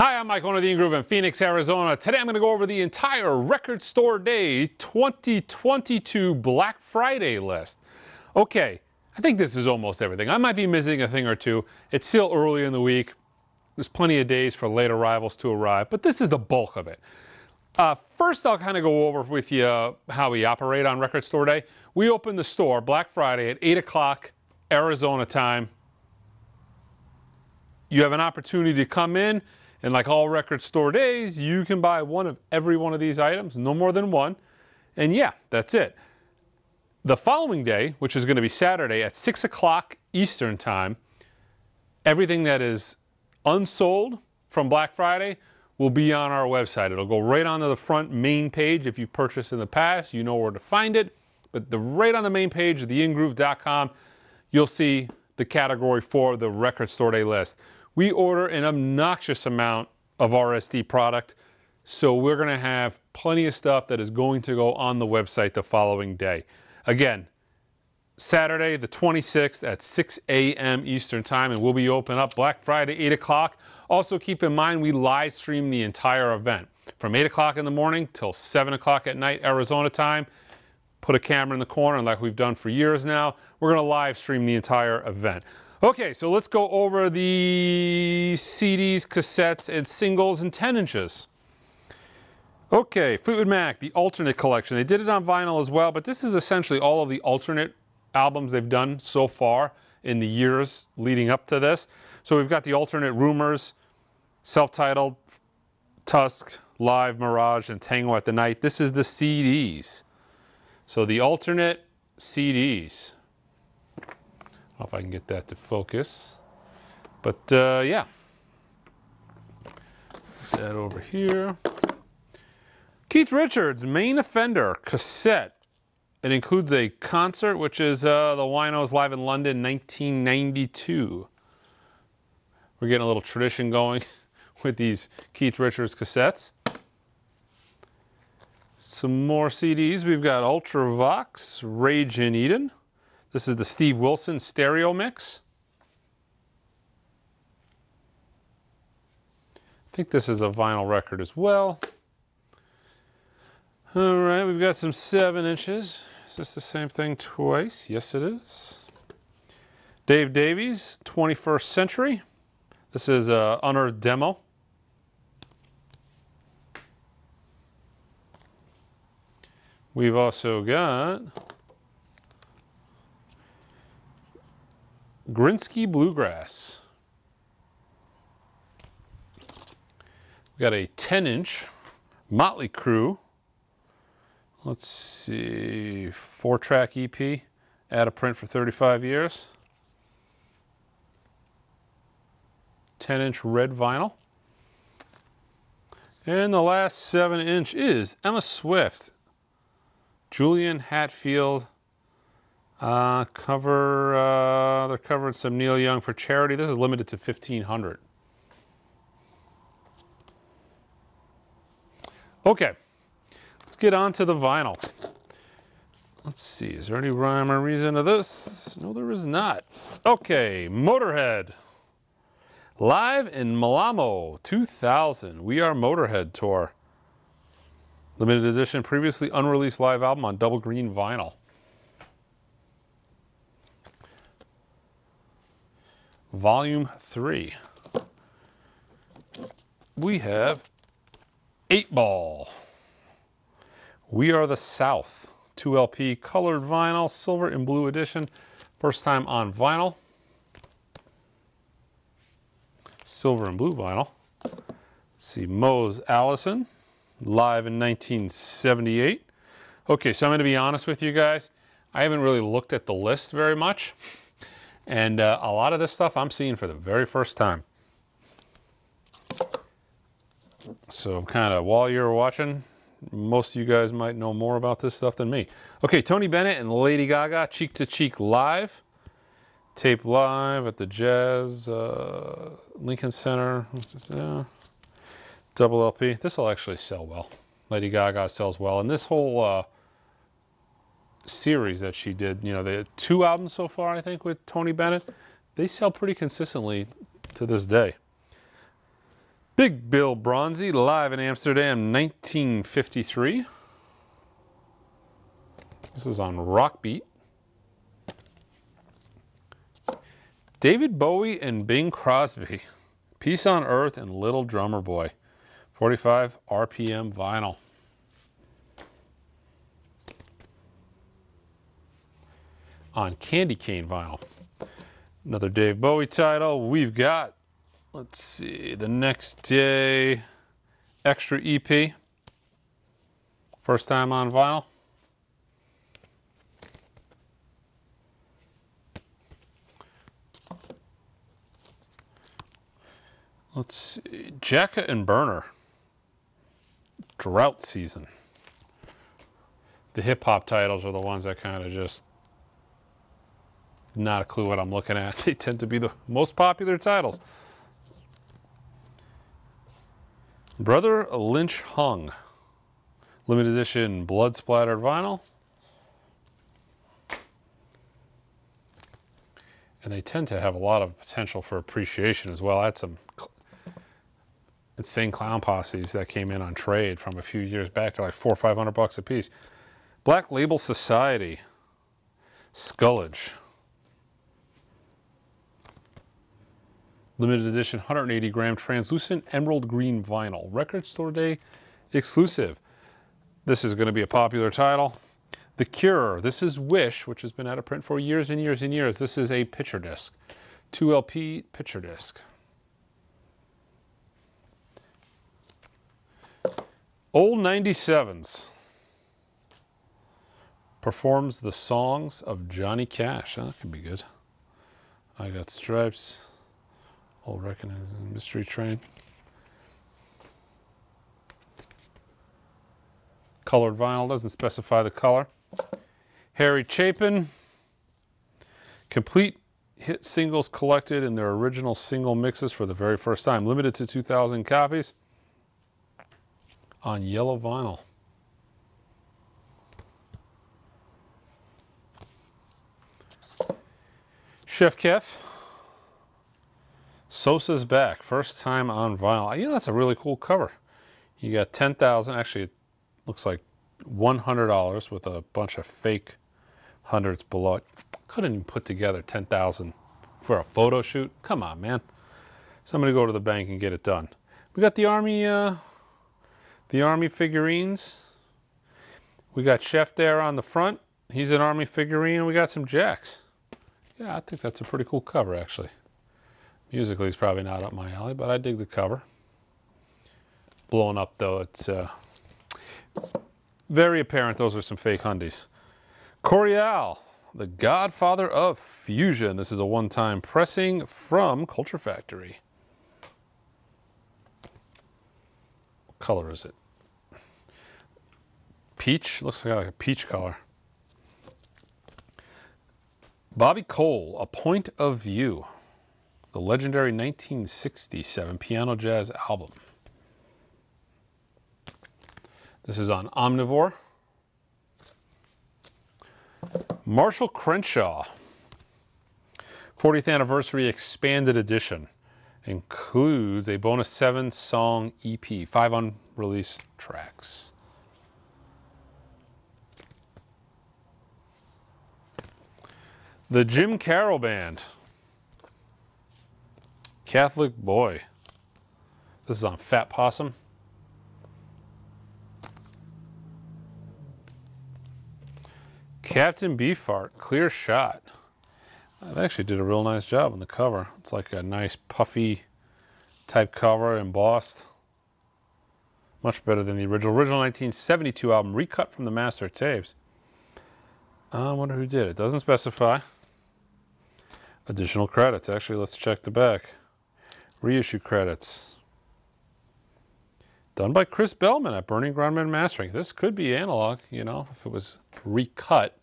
Hi, I'm Mike, owner of the Groove in Phoenix, Arizona. Today I'm going to go over the entire Record Store Day 2022 Black Friday list. Okay, I think this is almost everything. I might be missing a thing or two. It's still early in the week. There's plenty of days for late arrivals to arrive, but this is the bulk of it. Uh, first, I'll kind of go over with you how we operate on Record Store Day. We open the store Black Friday at 8 o'clock Arizona time. You have an opportunity to come in and like all record store days, you can buy one of every one of these items, no more than one. And yeah, that's it. The following day, which is going to be Saturday at 6 o'clock Eastern Time, everything that is unsold from Black Friday will be on our website. It'll go right onto the front main page. If you've purchased in the past, you know where to find it. But the right on the main page of theingroove.com, you'll see the category for the record store day list. We order an obnoxious amount of RSD product, so we're going to have plenty of stuff that is going to go on the website the following day. Again, Saturday the 26th at 6 a.m. Eastern Time, and we'll be open up Black Friday 8 o'clock. Also keep in mind we live stream the entire event from 8 o'clock in the morning till 7 o'clock at night Arizona time. Put a camera in the corner like we've done for years now. We're going to live stream the entire event. Okay, so let's go over the CDs, cassettes, and singles and 10 inches. Okay, Fleetwood Mac, the alternate collection. They did it on vinyl as well, but this is essentially all of the alternate albums they've done so far in the years leading up to this. So we've got the alternate Rumors, self-titled, Tusk, Live, Mirage, and Tango at the Night. This is the CDs. So the alternate CDs know if I can get that to focus. But uh, yeah, Put that over here. Keith Richards, Main Offender cassette. It includes a concert, which is uh, the Winos Live in London 1992. We're getting a little tradition going with these Keith Richards cassettes. Some more CDs. We've got Ultravox, Rage in Eden. This is the Steve Wilson stereo mix. I think this is a vinyl record as well. All right, we've got some seven inches. Is this the same thing twice? Yes, it is. Dave Davies, 21st Century. This is a unearthed demo. We've also got Greensky Bluegrass. We got a 10 inch Motley Crue. Let's see, four track EP, out of print for 35 years. 10 inch red vinyl. And the last 7 inch is Emma Swift, Juliana Hatfield, uh, cover, uh, they're covering some Neil Young for charity. This is limited to 1500 Okay, let's get on to the vinyl. Let's see, is there any rhyme or reason to this? No, there is not. Okay, Motorhead. Live in Malmö 2000. We Are Motorhead Tour. Limited edition, previously unreleased live album on double green vinyl. Volume 3. We have 8 Ball. We Are the South. 2LP colored vinyl, silver and blue edition. First time on vinyl. Silver and blue vinyl. Let's see, Mose Allison, live in 1978. Okay, so I'm going to be honest with you guys. I haven't really looked at the list very much. And uh, a lot of this stuff I'm seeing for the very first time. So kind of while you're watching, most of you guys might know more about this stuff than me. Okay, Tony Bennett and Lady Gaga, Cheek to Cheek Live. Tape live at the Jazz uh, Lincoln Center. double LP. This will actually sell well. Lady Gaga sells well. And this whole uh, series that she did, you know, the two albums so far, I think, with Tony Bennett, they sell pretty consistently to this day. Big Bill Broonzy, live in Amsterdam, 1953. This is on Rockbeat. David Bowie and Bing Crosby, Peace on Earth and Little Drummer Boy, 45 RPM vinyl. On Candy Cane vinyl. Another Dave Bowie title. We've got, let's see, the next day extra EP. First time on vinyl. Let's see, Jacka and Berner. Drought season. The hip hop titles are the ones that kind of just not a clue what I'm looking at. They tend to be the most popular titles. Brother Lynch Hung. Limited edition blood splattered vinyl. And they tend to have a lot of potential for appreciation as well. I had some insane clown posses that came in on trade from a few years back to like four or five hundred bucks a piece. Black Label Society, Skullage. Limited edition 180 gram translucent emerald green vinyl. Record store day exclusive. This is going to be a popular title. The Cure. This is Wish, which has been out of print for years and years and years. This is a picture disc. 2LP picture disc. Old 97s performs the songs of Johnny Cash. That could be good. I got stripes. Old reckoning mystery train. Colored vinyl doesn't specify the color. Harry Chapin. Complete hit singles collected in their original single mixes for the very first time. Limited to 2,000 copies on yellow vinyl. Chief Keef. Sosa's back, first time on vinyl. You know, that's a really cool cover. You got 10,000, actually it looks like $100 with a bunch of fake hundreds below it. Couldn't even put together 10,000 for a photo shoot. Come on, man. Somebody go to the bank and get it done. We got the Army uh, the Army figurines. We got Chief there on the front. He's an Army figurine. We got some Jacks. Yeah, I think that's a pretty cool cover, actually. Musically, it's probably not up my alley, but I dig the cover. Blown up, though, it's uh, very apparent those are some fake Hundies. Coryell, the godfather of fusion. This is a one-time pressing from Culture Factory. What color is it? Peach? Looks like a peach color. Bobby Cole, A Point of View. The legendary 1967 piano jazz album. This is on Omnivore. Marshall Crenshaw, 40th Anniversary Expanded Edition includes a bonus seven song EP, five unreleased tracks. The Jim Carroll Band. Catholic Boy. This is on Fat Possum. Captain Beefheart, Clear Shot. They actually did a real nice job on the cover. It's like a nice puffy type cover embossed. Much better than the original. Original 1972 album, recut from the master tapes. I wonder who did it. Doesn't specify. Additional credits. Actually, let's check the back. Reissue credits. Done by Chris Bellman at Bernie Grundman Mastering. This could be analog, you know, if it was recut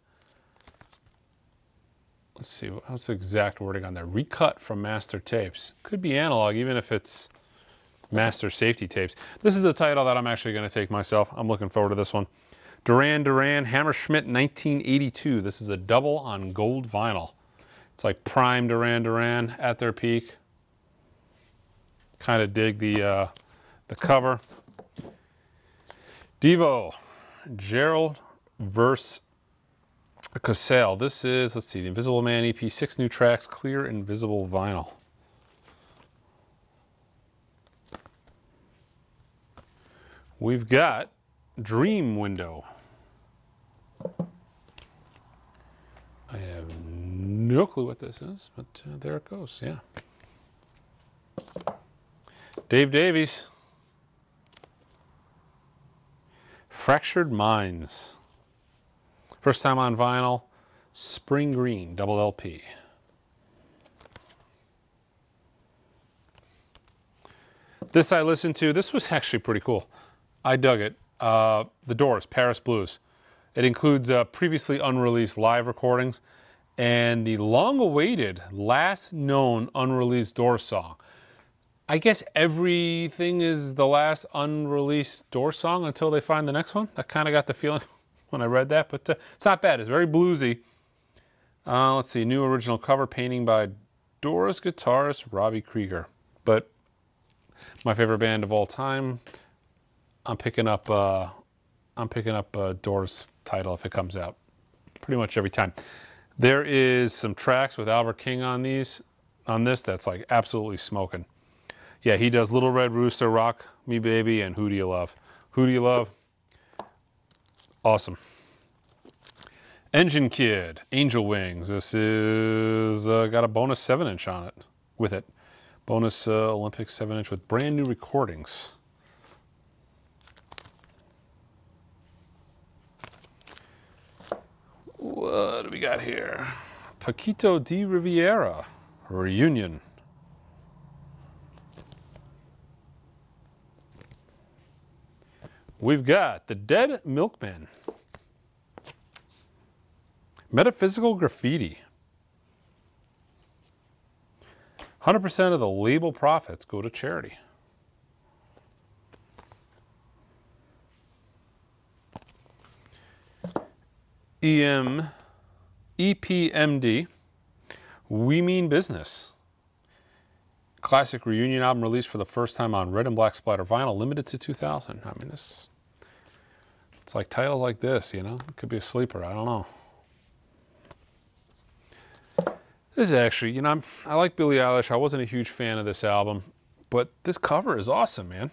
let's see, what's the exact wording on there? Recut from master tapes. Could be analog, even if it's master safety tapes. This is a title that I'm actually going to take myself. I'm looking forward to this one. Duran Duran Hammersmith 1982. This is a double on gold vinyl. It's like prime Duran Duran at their peak. Kind of dig the uh, the cover. Devo, Gerald verse Casale. This is, let's see, the Invisible Man EP, six new tracks, clear invisible vinyl. We've got Dream Window. I have no clue what this is, but uh, there it goes, yeah. Dave Davies. Fractured Minds. First time on vinyl, Spring Green, double LP. This I listened to. This was actually pretty cool. I dug it. Uh, the Doors, Paris Blues. It includes uh, previously unreleased live recordings and the long-awaited last known unreleased Doors song. I guess everything is the last unreleased Doors song until they find the next one. I kind of got the feeling when I read that, but uh, it's not bad. It's very bluesy. Uh, let's see, new original cover painting by Doors guitarist Robbie Krieger. But my favorite band of all time, I'm picking up. Uh, I'm picking up uh, Doors title if it comes out, pretty much every time. There is some tracks with Albert King on these, on this that's like absolutely smoking. Yeah, he does Little Red Rooster, Rock Me Baby, and Who Do You Love? Who Do You Love? Awesome. Engine Kid, Angel Wings. This is uh, got a bonus 7 inch on it with it. Bonus uh, Olympic 7 inch with brand new recordings. What do we got here? Paquito D'Rivera, Reunion. We've got The Dead Milkmen. Metaphysical Graffiti. 100% of the label profits go to charity. EM, EPMD, We Mean Business. Classic reunion album released for the first time on red and black splatter vinyl, limited to 2000. I mean, this, it's like titles like this, you know? It could be a sleeper, I don't know. This is actually, you know, I'm, I like Billie Eilish. I wasn't a huge fan of this album, but this cover is awesome, man.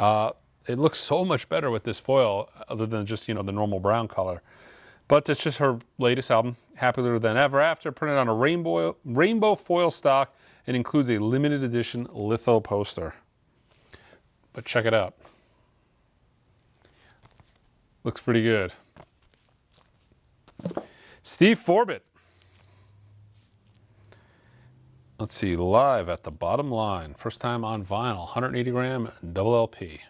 Uh, it looks so much better with this foil other than just, you know, the normal brown color. But it's just her latest album, Happier Than Ever After, printed on a rainbow, rainbow foil stock and includes a limited edition litho poster. But check it out. Looks pretty good. Steve Forbert. Let's see, live at the bottom line. First time on vinyl, 180 gram double LP.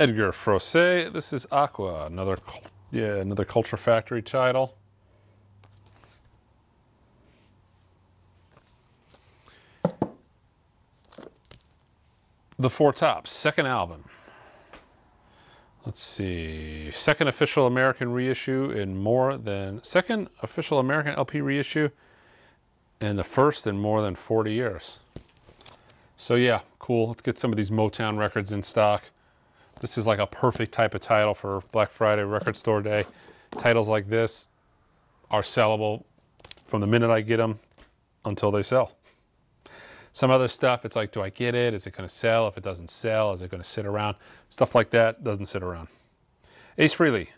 Edgar Froese. This is Aqua, another yeah, another Culture Factory title. The Four Tops, second album. Let's see, second official American reissue in more than, second official American LP reissue and the first in more than 40 years. So yeah, cool. Let's get some of these Motown records in stock. This is like a perfect type of title for Black Friday record store day. Titles like this are sellable from the minute I get them until they sell. Some other stuff, it's like, do I get it? Is it going to sell? If it doesn't sell, is it going to sit around? Stuff like that doesn't sit around. Ace Frehley,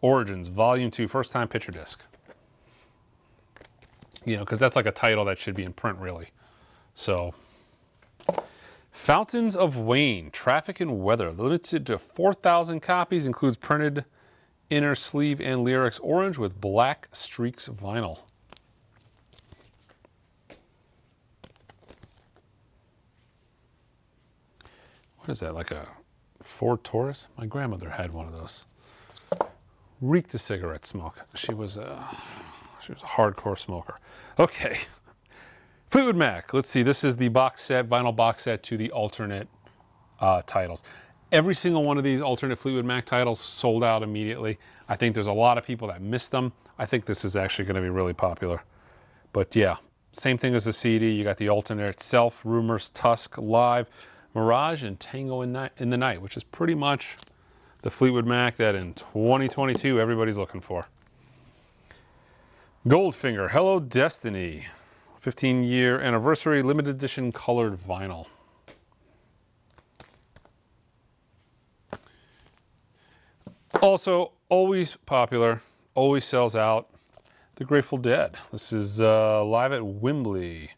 Origins, Volume 2, first time picture disc. You know, because that's like a title that should be in print, really. So, Fountains of Wayne, Traffic and Weather, limited to 4,000 copies, includes printed inner sleeve and lyrics orange with black streaks vinyl. What is that, like a Ford Taurus? My grandmother had one of those. Reeked of cigarette smoke. She was a, she was a hardcore smoker. Okay. Fleetwood Mac. Let's see. This is the box set, vinyl box set to the alternate uh, titles. Every single one of these alternate Fleetwood Mac titles sold out immediately. I think there's a lot of people that missed them. I think this is actually going to be really popular. But yeah, Same thing as the CD. You got the alternate itself, Rumors, Tusk, Live, Mirage, and Tango in, in the Night, which is pretty much the Fleetwood Mac that in 2022 everybody's looking for. Goldfinger, Hello Destiny, 15 year anniversary limited edition colored vinyl. Also, always popular, always sells out. The Grateful Dead. This is uh, live at Wembley,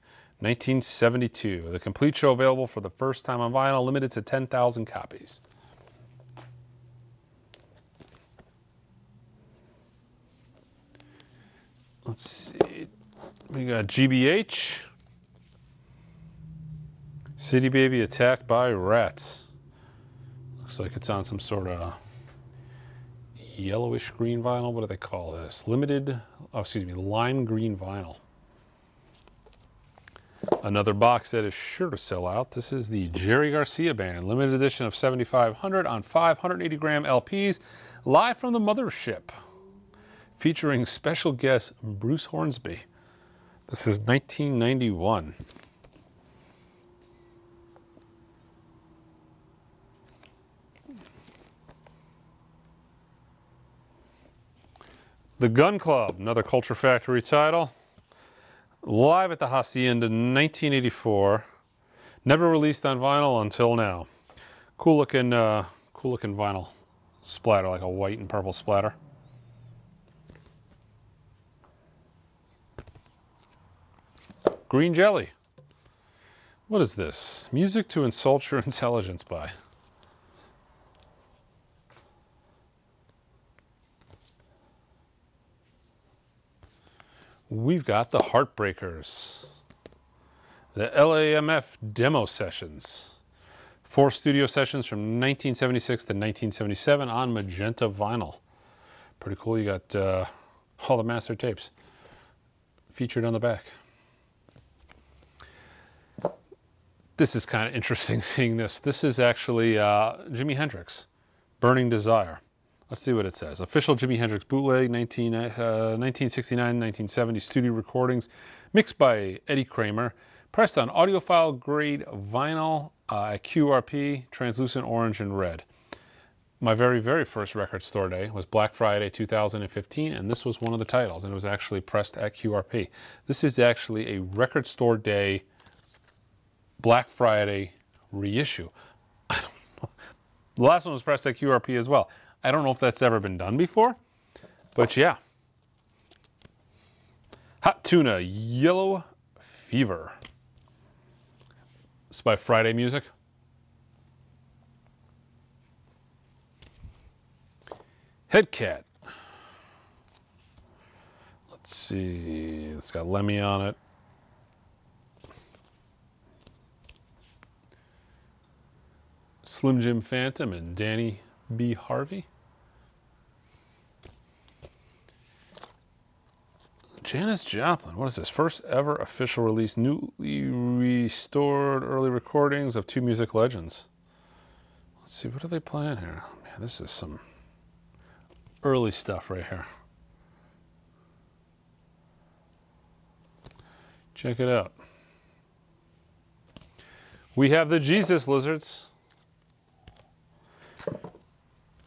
1972. The complete show available for the first time on vinyl, limited to 10,000 copies. Let's see. We got GBH. City Baby attacked by rats. Looks like it's on some sort of yellowish green vinyl. What do they call this? Limited, oh, excuse me, lime green vinyl. Another box that is sure to sell out. This is the Jerry Garcia Band, limited edition of 7500 on 580 gram LPs, live from the mothership, featuring special guest Bruce Hornsby. This is 1991. The Gun Club, another Culture Factory title. Live at the Hacienda in 1984. Never released on vinyl until now. Cool looking, uh, cool looking vinyl splatter, like a white and purple splatter. Green Jelly. What is this? Music to insult your intelligence by. We've got the Heartbreakers, the LAMF demo sessions, four studio sessions from 1976 to 1977 on magenta vinyl. Pretty cool. You got uh, all the master tapes featured on the back. This is kind of interesting seeing this. This is actually uh, Jimi Hendrix, Burning Desire. Let's see what it says. Official Jimi Hendrix bootleg, 19, uh, 1969 1970 studio recordings, mixed by Eddie Kramer, pressed on audiophile grade vinyl uh, at QRP, translucent orange and red. My very, very first record store day was Black Friday 2015, and this was one of the titles, and it was actually pressed at QRP. This is actually a record store day Black Friday reissue. The last one was pressed at QRP as well. I don't know if that's ever been done before, but yeah. Hot Tuna, Yellow Fever. It's by Friday Music. Headcat. Let's see, it's got Lemmy on it. Slim Jim Phantom and Danny B. Harvey. Janis Joplin. What is this? First ever official release, newly restored early recordings of two music legends. Let's see, what are they playing here? Man, this is some early stuff right here. Check it out. We have the Jesus Lizards.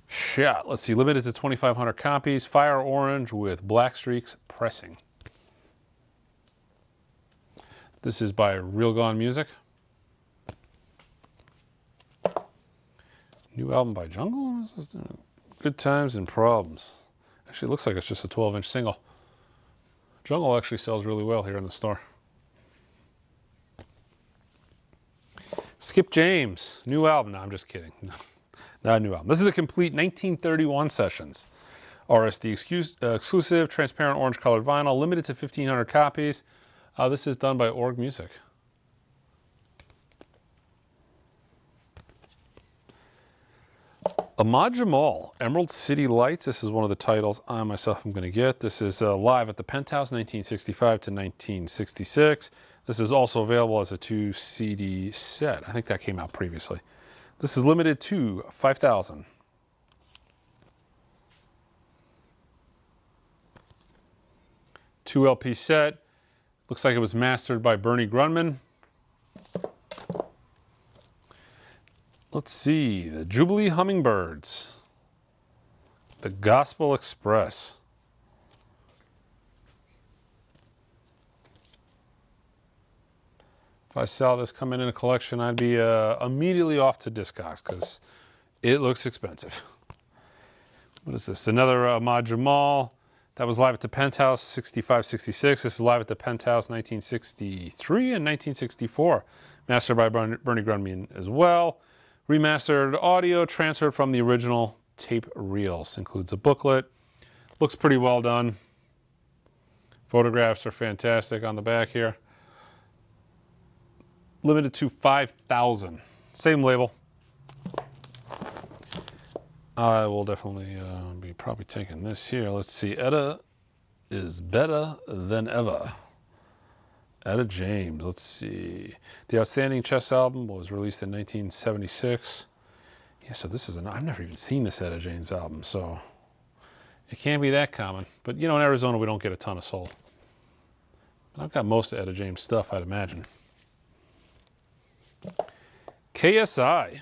Shot. Let's see, limited to 2,500 copies. Fire orange with black streaks pressing. This is by Real Gone Music. New album by Jungle? Good Times and Problems. Actually, looks like it's just a 12 inch single. Jungle actually sells really well here in the store. Skip James, new album. No, I'm just kidding. Not a new album. This is the complete 1931 sessions. RSD excuse, uh, exclusive, transparent orange colored vinyl, limited to 1,500 copies. Uh, this is done by Org Music. Ahmad Jamal, Emerald City Lights. This is one of the titles I myself am going to get. This is uh, live at the Penthouse 1965 to 1966. This is also available as a two CD set. I think that came out previously. This is limited to 5,000. Two LP set. Looks like it was mastered by Bernie Grundman. Let's see, the Jubilee Hummingbirds. The Gospel Express. If I saw this coming in a collection, I'd be uh, immediately off to Discogs because it looks expensive. What is this? Another uh, Ahmad Jamal. That was live at the Penthouse 65 66. This is live at the Penthouse 1963 and 1964. Mastered by Bernie Grundman as well. Remastered audio transferred from the original tape reels. Includes a booklet. Looks pretty well done. Photographs are fantastic on the back here. Limited to 5,000. Same label. I will definitely uh, be probably taking this here. Let's see. Etta is better than ever. Etta James. Let's see. The Outstanding Chess album was released in 1976. Yeah, so this is an. I've never even seen this Etta James album, so it can't be that common. But you know, in Arizona, we don't get a ton of soul. But I've got most of Etta James stuff, I'd imagine. KSI.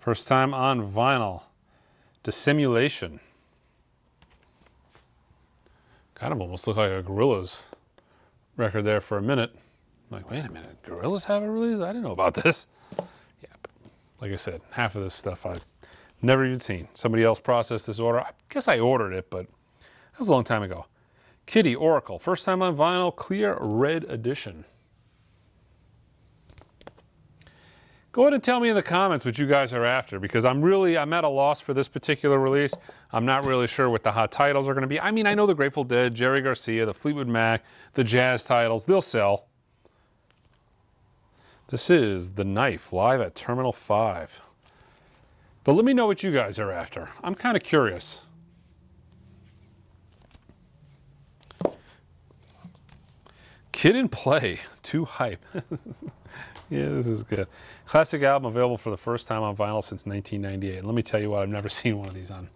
First time on vinyl. Dissimulation. Kind of almost looked like a Gorillaz record there for a minute. I'm like, wait a minute, Gorillaz have a release? I didn't know about this. Yeah, like I said, half of this stuff I've never even seen. Somebody else processed this order. I guess I ordered it, but that was a long time ago. Kitty Oracle, first time on vinyl, clear red edition. Go ahead and tell me in the comments what you guys are after because I'm really, I'm at a loss for this particular release. I'm not really sure what the hot titles are going to be. I mean, I know the Grateful Dead, Jerry Garcia, the Fleetwood Mac, the jazz titles, they'll sell. This is The Knife live at Terminal 5. But let me know what you guys are after. I'm kind of curious. Kid and Play, too hype. Yeah, this is good. Classic album available for the first time on vinyl since 1998. Let me tell you what, I've never seen one of these on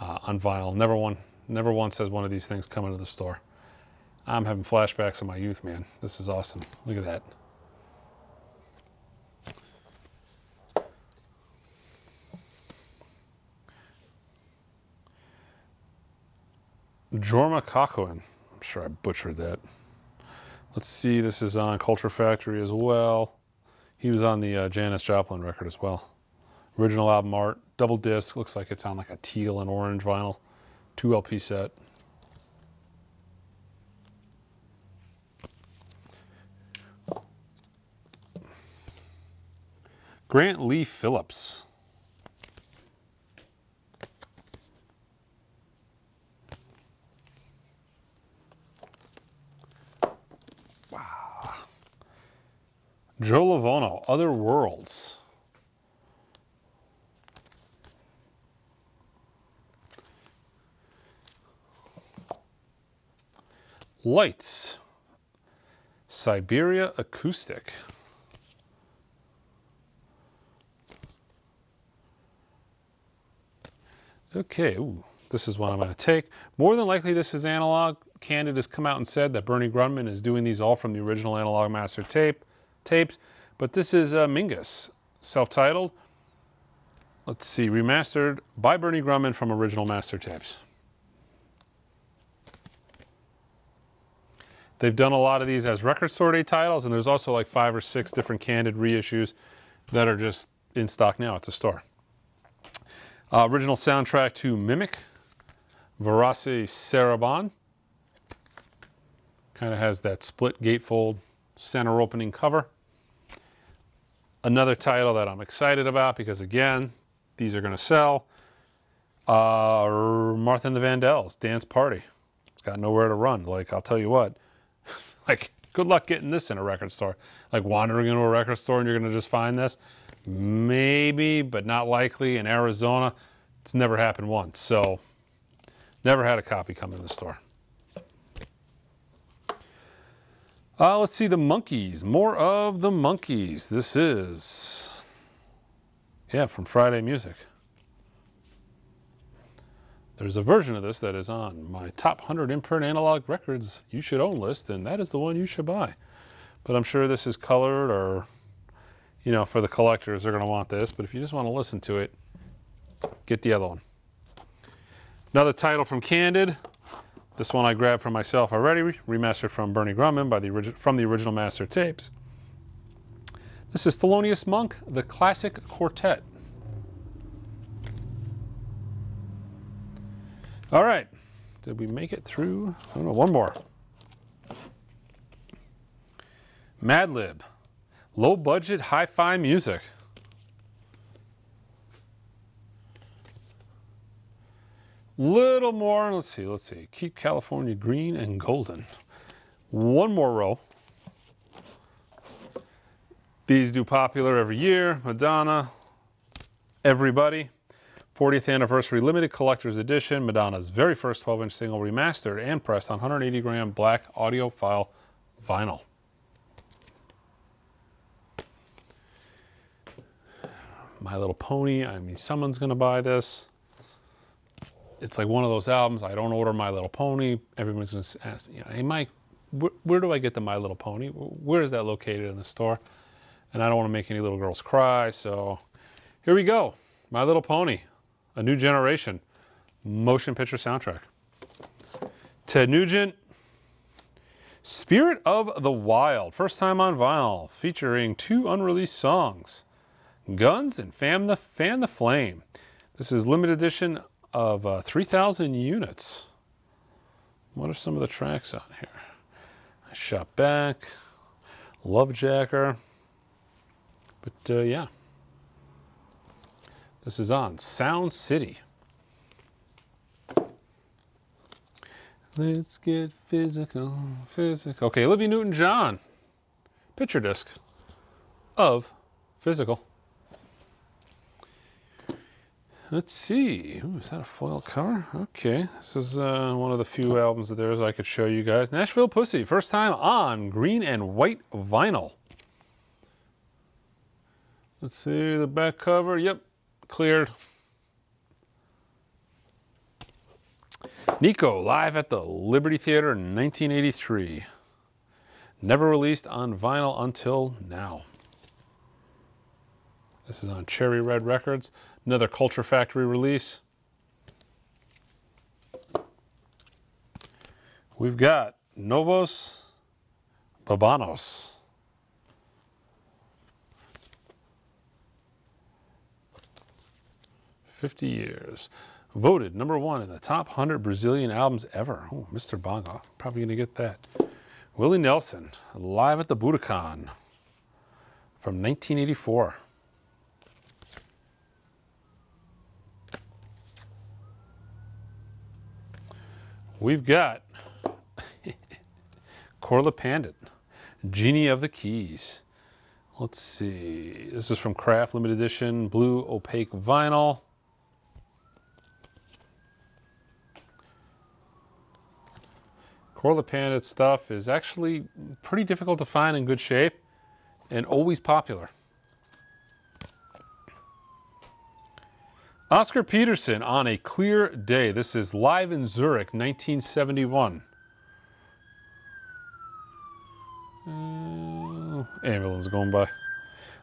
uh, on vinyl. Never one, never once has one of these things come into the store. I'm having flashbacks of my youth, man. This is awesome. Look at that. Jorma Kaukonen. I'm sure I butchered that. Let's see, this is on Culture Factory as well. He was on the uh, Janis Joplin record as well. Original album art, double disc, looks like it's on like a teal and orange vinyl. Two LP set. Grant Lee Phillips. Joe Lovano, Other Worlds. Lights. Siberia Acoustic. Okay, ooh, this is what I'm going to take. More than likely this is analog. Candid has come out and said that Bernie Grundman is doing these all from the original analog master tape tapes, but this is uh, Mingus, self-titled. Let's see, remastered by Bernie Grundman from original master tapes. They've done a lot of these as record store day titles, and there's also like five or six different candid reissues that are just in stock now at the store. Uh, original soundtrack to Mimic, Verace Sarabon. Kind of has that split gatefold center opening cover. Another title that I'm excited about because again, these are going to sell. Uh, Martha and the Vandellas, Dance Party. It's got nowhere to run. Like, I'll tell you what, like, good luck getting this in a record store. Like, wandering into a record store and you're going to just find this. Maybe, but not likely. In Arizona, it's never happened once. So, never had a copy come in the store. Uh, let's see the Monkees. More of the Monkees. This is, yeah, from Friday Music. there's a version of this that is on my top 100 imprint analog records you should own list, and that is the one you should buy. But I'm sure this is colored or, you know, for the collectors, they're going to want this. But if you just want to listen to it, get the other one. Another title from Candid. This one I grabbed for myself already, remastered from Bernie Grundman by the from the original master tapes. This is Thelonious Monk, the classic quartet. All right, did we make it through? I don't know, one more. Madlib, low budget, hi-fi music. Little more, let's see, let's see. Keep California green and golden. One more row. These do popular every year. Madonna, everybody. 40th anniversary limited collector's edition. Madonna's very first 12 inch single remastered and pressed on 180 gram black audiophile vinyl. My Little Pony. I mean, someone's going to buy this. It's like one of those albums. I don't order My Little Pony. Everyone's going to ask me, you know, hey, Mike, wh where do I get the My Little Pony? Where is that located in the store? And I don't want to make any little girls cry. So here we go. My Little Pony, a new generation motion picture soundtrack. Ted Nugent, Spirit of the Wild, first time on vinyl, featuring two unreleased songs. Guns and Fan the, Fan the Flame. This is limited edition of uh, 3,000 units. What are some of the tracks on here? I Shot Back, Love Jacker. But uh, yeah, this is on Sound City. Let's get physical, physical. Okay, Olivia Newton-John, picture disc of Physical. Let's see. Ooh, is that a foil cover? Okay. This is uh, one of the few albums that there is I could show you guys. Nashville Pussy. First time on green and white vinyl. Let's see the back cover. Yep. Cleared. Nico, live at the Liberty Theater in 1983. Never released on vinyl until now. This is on Cherry Red Records. Another Culture Factory release. We've got Novos Baianos. Fifty years. Voted number one in the top 100 Brazilian albums ever. Oh, Mr. Bongo. Probably to get that. Willie Nelson, live at the Budokan from 1984. We've got Korla Pandit, Genie of the Keys. Let's see. This is from Craft Limited Edition, blue opaque vinyl. Korla Pandit stuff is actually pretty difficult to find in good shape and always popular. Oscar Peterson on a clear day. This is live in Zurich, 1971. Uh, ambulance going by.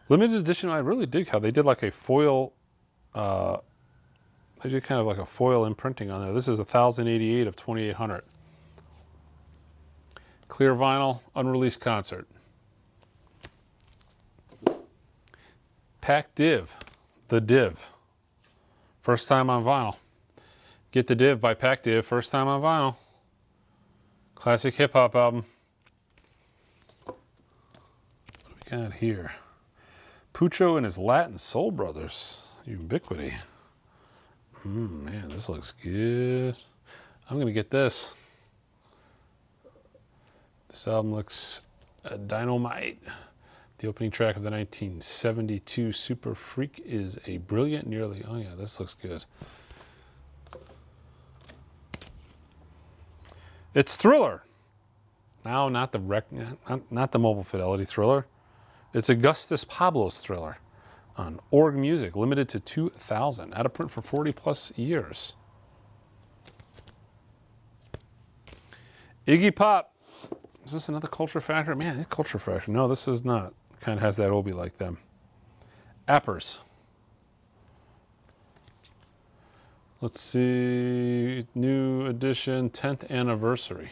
Limited edition, I really dig how they did like a foil, uh, they did kind of like a foil imprinting on there. This is 1088 of 2800. Clear vinyl, unreleased concert. Pac Div, the Div. First time on vinyl. Get the Div by Pac Div, first time on vinyl. Classic hip hop album. What do we got here? Pucho and his Latin Soul Brothers. Ubiquity. Mm, man, this looks good. I'm to get this. This album looks uh, dynamite. The opening track of the 1972 Super Freak is a brilliant, nearly. Oh, yeah, this looks good. It's Thriller. Now, not the rec, not, not the mobile fidelity Thriller. It's Augustus Pablo's Thriller on Org Music, limited to 2,000, out of print for 40 plus years. Iggy Pop. Is this another Culture Factor? Man, Culture Factor. No, this is not. Kind of has that Obi like them. Appers. Let's see. New edition, 10th anniversary.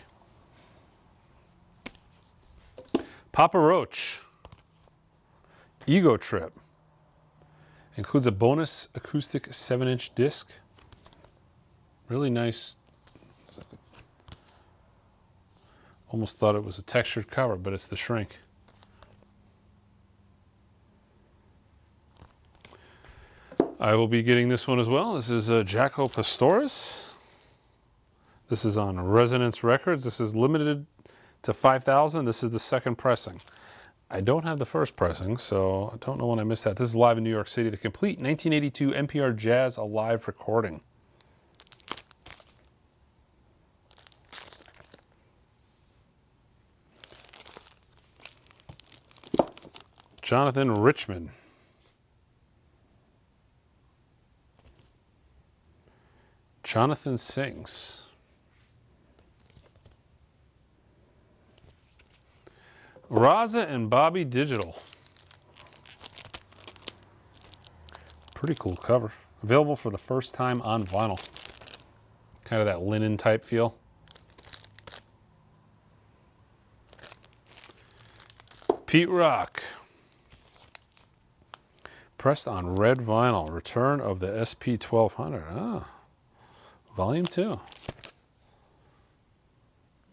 Papa Roach. Ego Trip. Includes a bonus acoustic 7 inch disc. Really nice. Almost thought it was a textured cover, but it's the shrink. I will be getting this one as well. This is uh, Jaco Pastorius. This is on Resonance Records. This is limited to 5,000. This is the second pressing. I don't have the first pressing, so I don't know when I missed that. This is live in New York City, the complete 1982 NPR Jazz Alive recording. Jonathan Richman. Jonathan Sings. RZA and Bobby Digital. Pretty cool cover. Available for the first time on vinyl. Kind of that linen type feel. Pete Rock. Pressed on red vinyl. Return of the SP1200. Ah, volume 2.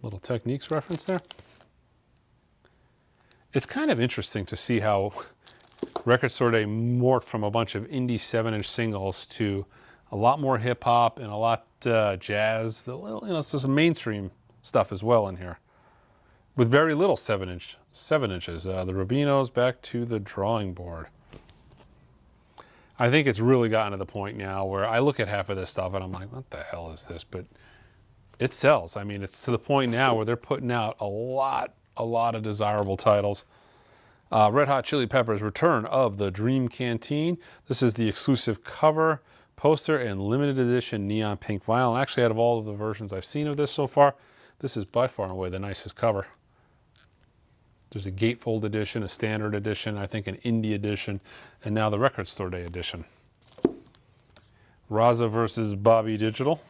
Little techniques reference there. It's kind of interesting to see how Record Store Day morphed from a bunch of indie 7-inch singles to a lot more hip-hop and a lot uh, jazz. The little, you know, so some mainstream stuff as well in here. With very little 7-inch, 7 inches. Uh, the Rubinoos back to the drawing board. I think it's really gotten to the point now where I look at half of this stuff and I'm like, what the hell is this? But it sells. I mean, it's to the point now where they're putting out a lot, a lot of desirable titles. Uh, Red Hot Chili Peppers return of the Dream Canteen. This is the exclusive cover, poster, and limited edition neon pink vinyl. Actually, out of all of the versions I've seen of this so far, this is by far and away the nicest cover. There's a gatefold edition, a standard edition, I think an indie edition, and now the Record Store Day edition. RZA versus Bobby Digital.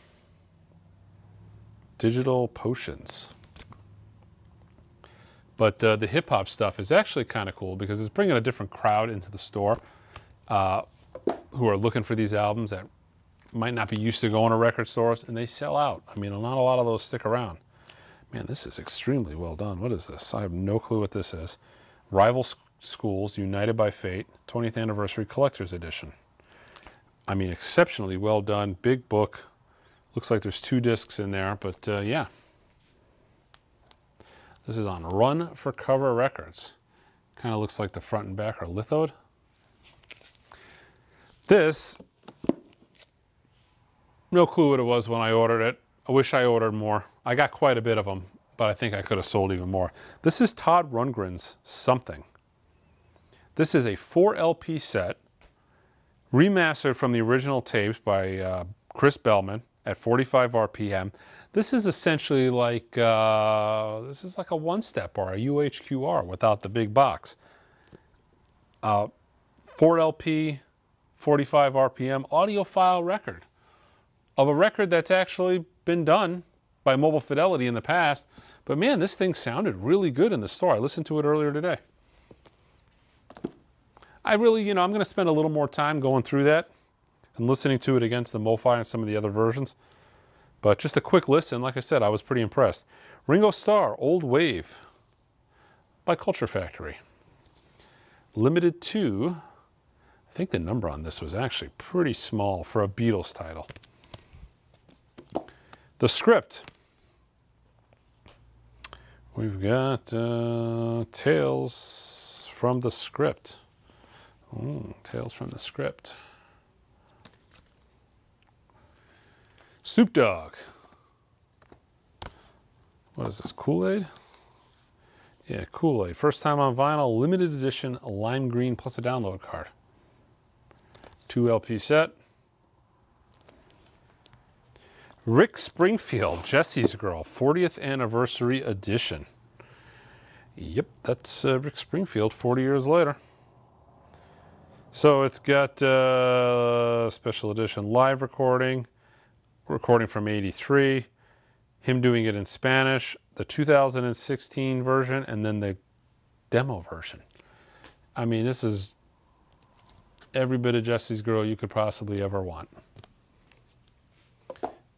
Digital Potions. But uh, the hip hop stuff is actually kind of cool because it's bringing a different crowd into the store uh, who are looking for these albums that might not be used to going to record stores and they sell out. I mean, not a lot of those stick around. Man, this is extremely well done. What is this? I have no clue what this is. Rival Schools, United by Fate, 20th Anniversary Collector's Edition. I mean, exceptionally well done. Big book. Looks like there's two discs in there, but uh, yeah. This is on Run for Cover Records. Kind of looks like the front and back are lithoed. This, no clue what it was when I ordered it. I wish I ordered more. I got quite a bit of them, but I think I could have sold even more. This is Todd Rundgren's Something. This is a 4 LP set, remastered from the original tapes by uh, Chris Bellman at 45 RPM. This is essentially like, uh, this is like a one-step or a UHQR without the big box. Uh, 4 LP, 45 RPM audiophile record of a record that's actually been done by Mobile Fidelity in the past. But man, this thing sounded really good in the store. I listened to it earlier today. I really, you know, I'm going to spend a little more time going through that and listening to it against the MoFi and some of the other versions. But just a quick listen, like I said, I was pretty impressed. Ringo Starr, Old Wave by Culture Factory. Limited to, I think the number on this was actually pretty small for a Beatles title. The script. We've got uh, Tales from the Script. Ooh, Tales from the Script. Snoop Dogg. What is this, Kool-Aid? Yeah, Kool-Aid. First time on vinyl, limited edition, lime green plus a download card. Two LP set. Rick Springfield, Jesse's Girl, 40th Anniversary Edition. Yep, that's uh, Rick Springfield 40 years later. So it's got uh, special edition live recording, recording from 83, him doing it in Spanish, the 2016 version, and then the demo version. I mean, this is every bit of Jesse's Girl you could possibly ever want.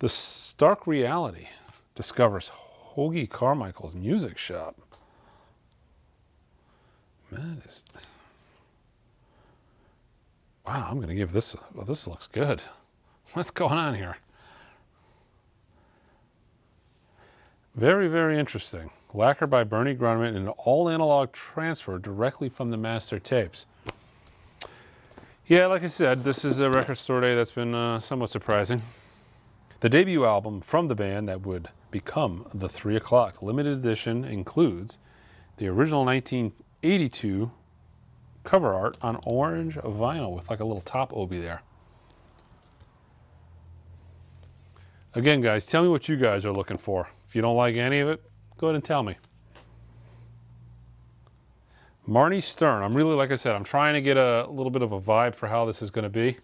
The Stark Reality discovers Hoagy Carmichael's music shop. Man, it's... Wow, I'm to give this... Well, this looks good. What's going on here? Very, very interesting. Lacquer by Bernie Grundman and all analog transfer directly from the master tapes. Yeah, like I said, this is a record store day that's been uh, somewhat surprising. The debut album from the band that would become the 3 O'Clock limited edition includes the original 1982 cover art on orange vinyl with like a little top obi there. Again, guys, tell me what you guys are looking for. If you don't like any of it, go ahead and tell me. Marnie Stern. I'm really, like I said, I'm trying to get a little bit of a vibe for how this is going to be.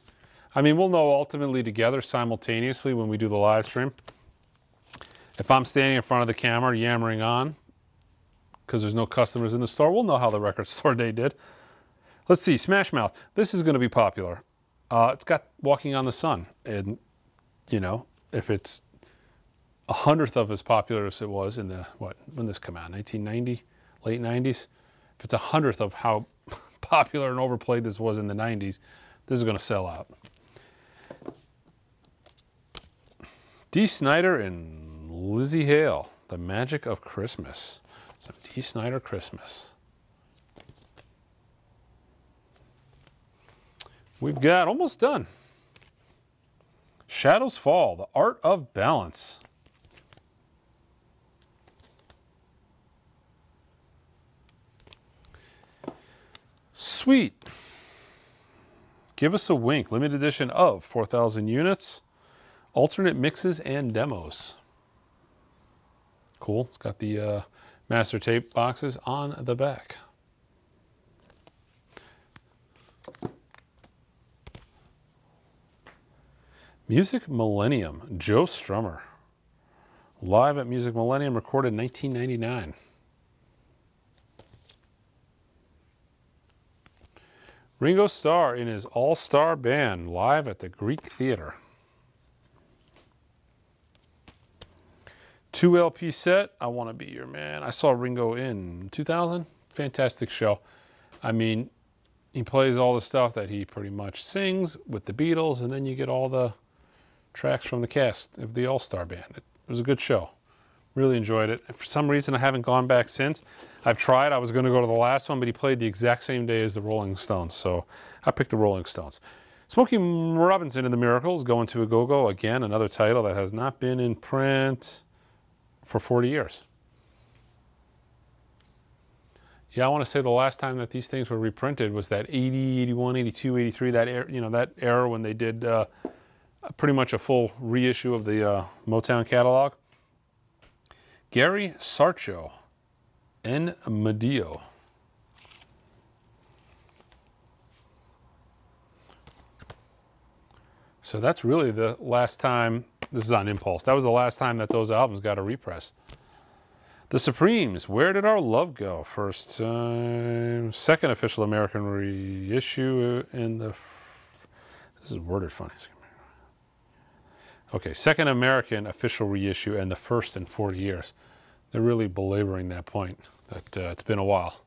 I mean, we'll know ultimately together simultaneously when we do the live stream. If I'm standing in front of the camera yammering on because there's no customers in the store, we'll know how the record store day did. Let's see, Smash Mouth. This is going to be popular. Uh, it's got Walking on the Sun. And, you know, if it's a hundredth of as popular as it was in the, what, when this came out, 1990, late 90s? If it's a hundredth of how popular and overplayed this was in the 90s, this is going to sell out. Dee Snider and Lzzy Hale, The Magic of Christmas. Some Dee Snider Christmas. We've got almost done. Shadows Fall, The Art of Balance. Sweet. Give us a wink. Limited edition of 4,000 units. Alternate mixes and demos. Cool. It's got the uh, master tape boxes on the back. Music Millennium, Joe Strummer. Live at Music Millennium, recorded 1999. Ringo Starr in his all-star band, live at the Greek Theater. Two LP set, I Want to Be Your Man. I saw Ringo in 2000. Fantastic show. I mean, he plays all the stuff that he pretty much sings with the Beatles, and then you get all the tracks from the cast of the All Star Band. It was a good show. Really enjoyed it. For some reason, I haven't gone back since. I've tried. I was going to go to the last one, but he played the exact same day as the Rolling Stones, so I picked the Rolling Stones. Smokey Robinson and the Miracles, Going to a Go-Go, again, another title that has not been in print for 40 years. Yeah, I want to say the last time that these things were reprinted was that 80, 81, 82, 83, that era, you know, that era when they did uh, pretty much a full reissue of the uh, Motown catalog. Gary Sarcho and Medio. So that's really the last time, this is on Impulse, that was the last time that those albums got a repress. The Supremes, Where Did Our Love Go? First time, second official American reissue in the, this is worded funny. Okay, second American official reissue and the first in 40 years. They're really belaboring that point that uh, it's been a while.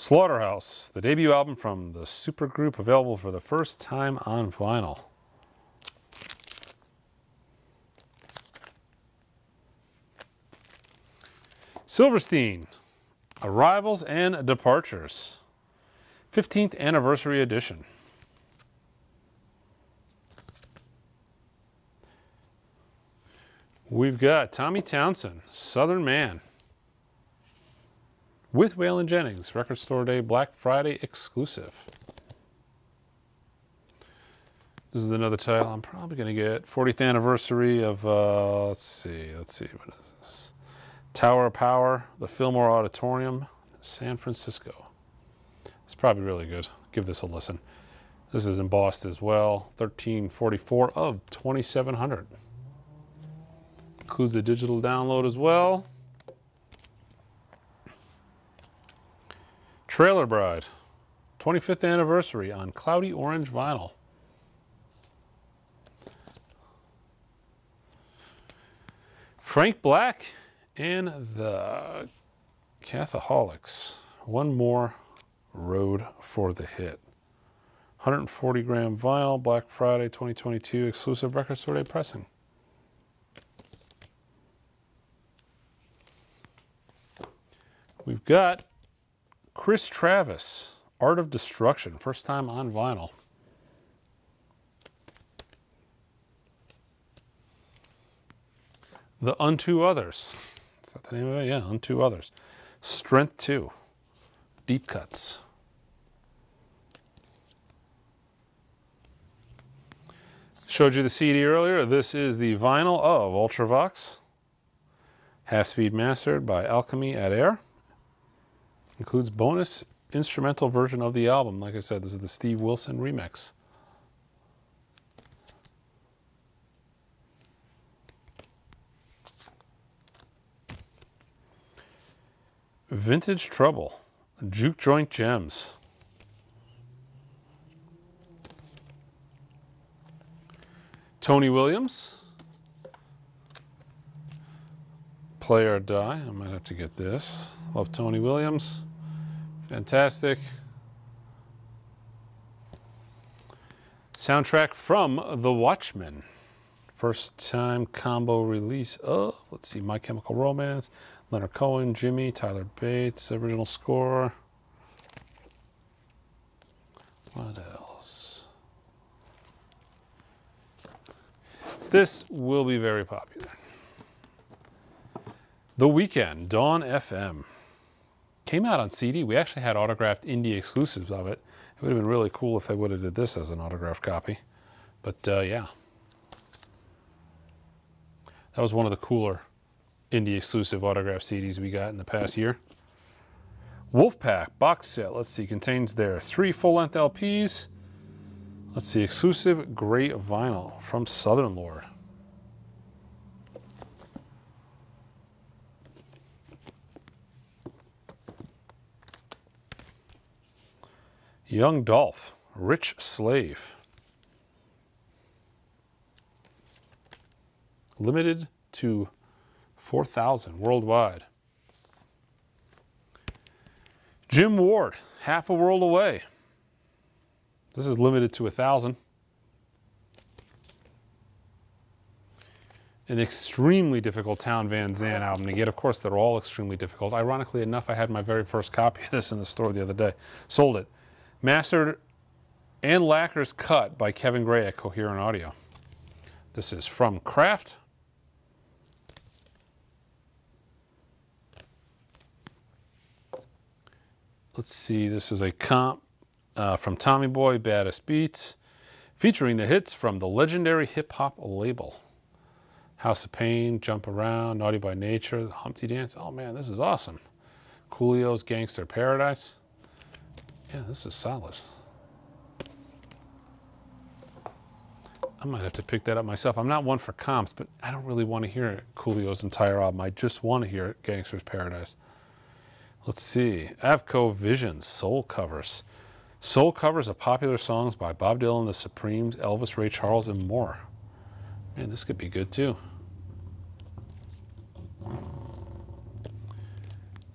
Slaughterhouse, the debut album from the supergroup available for the first time on vinyl. Silverstein, Arrivals and Departures. 15th Anniversary Edition. We've got Tommy Townsend, Southern Man, with Waylon Jennings, Record Store Day Black Friday exclusive. This is another title I'm probably going to get. 40th anniversary of, uh, let's see, let's see, what is this? Tower of Power, the Fillmore Auditorium, San Francisco. It's probably really good. Give this a listen. This is embossed as well. 1344 of 2700. Includes a digital download as well. Trailer Bride, 25th anniversary on cloudy orange vinyl. Frank Black and the Catholics. One more road for the hit. 140 gram vinyl, Black Friday 2022 exclusive record store day pressing. We've got Chris Travis, Art of Destruction, first time on vinyl. The Unto Others. Is that the name of it? Yeah, Unto Others. Strength 2. Deep Cuts. Showed you the CD earlier. This is the vinyl of Ultravox. Half Speed Mastered by Alchemy at Air. Includes bonus instrumental version of the album. Like I said, this is the Steve Wilson remix. Vintage Trouble, Juke Joint Gems. Tony Williams, Play or Die. I might have to get this. Love Tony Williams. Fantastic. Soundtrack from The Watchmen. First time combo release of, let's see, My Chemical Romance, Leonard Cohen, Jimmy, Tyler Bates, original score. What else? This will be very popular. The Weeknd, Dawn FM. Came out on CD. We actually had autographed indie exclusives of it. It would have been really cool if they would have did this as an autographed copy. But uh, yeah. That was one of the cooler indie exclusive autograph CDs we got in the past year. Wolfpack box set, let's see, contains their three full length LPs. Let's see, exclusive gray vinyl from Southern Lord. Young Dolph, Rich Slave. Limited to 4,000 worldwide. Jim Ward, half a world away. This is limited to a 1,000. An extremely difficult Townes Van Zandt album to get. Of course, they're all extremely difficult. Ironically enough, I had my very first copy of this in the store the other day. Sold it. Mastered and lacquers cut by Kevin Gray at Cohearent Audio. This is from Craft. Let's see, this is a comp uh, from Tommy Boy, Baddest Beats, featuring the hits from the legendary hip hop label. House of Pain, Jump Around, Naughty by Nature, Humpty Dance. Oh man, this is awesome. Coolio's Gangster Paradise. Yeah, this is solid. I might have to pick that up myself. I'm not one for comps, but I don't really want to hear Coolio's entire album. I just want to hear Gangster's Paradise. Let's see. Avco Vision, Soul Covers. Soul covers of popular songs by Bob Dylan, The Supremes, Elvis, Ray Charles, and more. Man, this could be good too.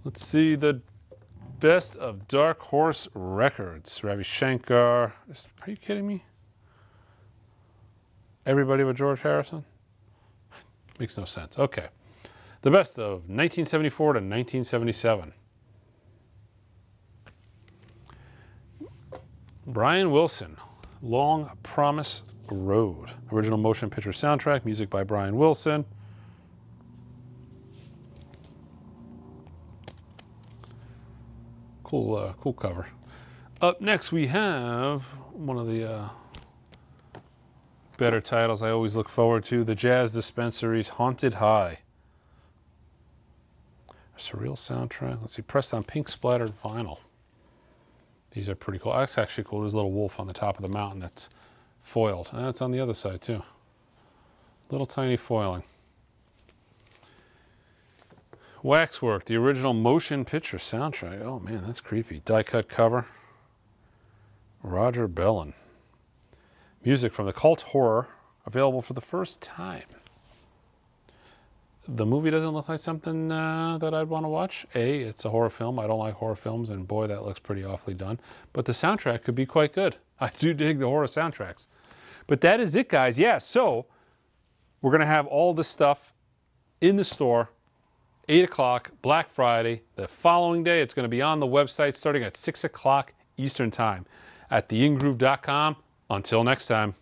Let's see the best of Dark Horse Records. Ravi Shankar. Are you kidding me? Everybody but George Harrison? Makes no sense. Okay. The best of 1974 to 1977. Brian Wilson, Long Promise Road. Original motion picture soundtrack, music by Brian Wilson. Cool, uh, cool cover. Up next, we have one of the uh, better titles I always look forward to. The Jazz Dispensary's Haunted High. A surreal soundtrack. Let's see, pressed on pink splattered vinyl. These are pretty cool. That's actually cool. There's a little wolf on the top of the mountain that's foiled. That's on the other side too. Little tiny foiling. Waxwork, the original motion picture soundtrack. Oh man, that's creepy. Die cut cover. Roger Bellon. Music from the cult horror, available for the first time. The movie doesn't look like something uh, that I'd want to watch. A, it's a horror film. I don't like horror films, and boy, that looks pretty awfully done. But the soundtrack could be quite good. I do dig the horror soundtracks. But that is it, guys. Yeah, so we're going to have all this stuff in the store 8 o'clock, Black Friday. The following day, it's going to be on the website starting at 6 o'clock Eastern Time at theingroove.com. Until next time.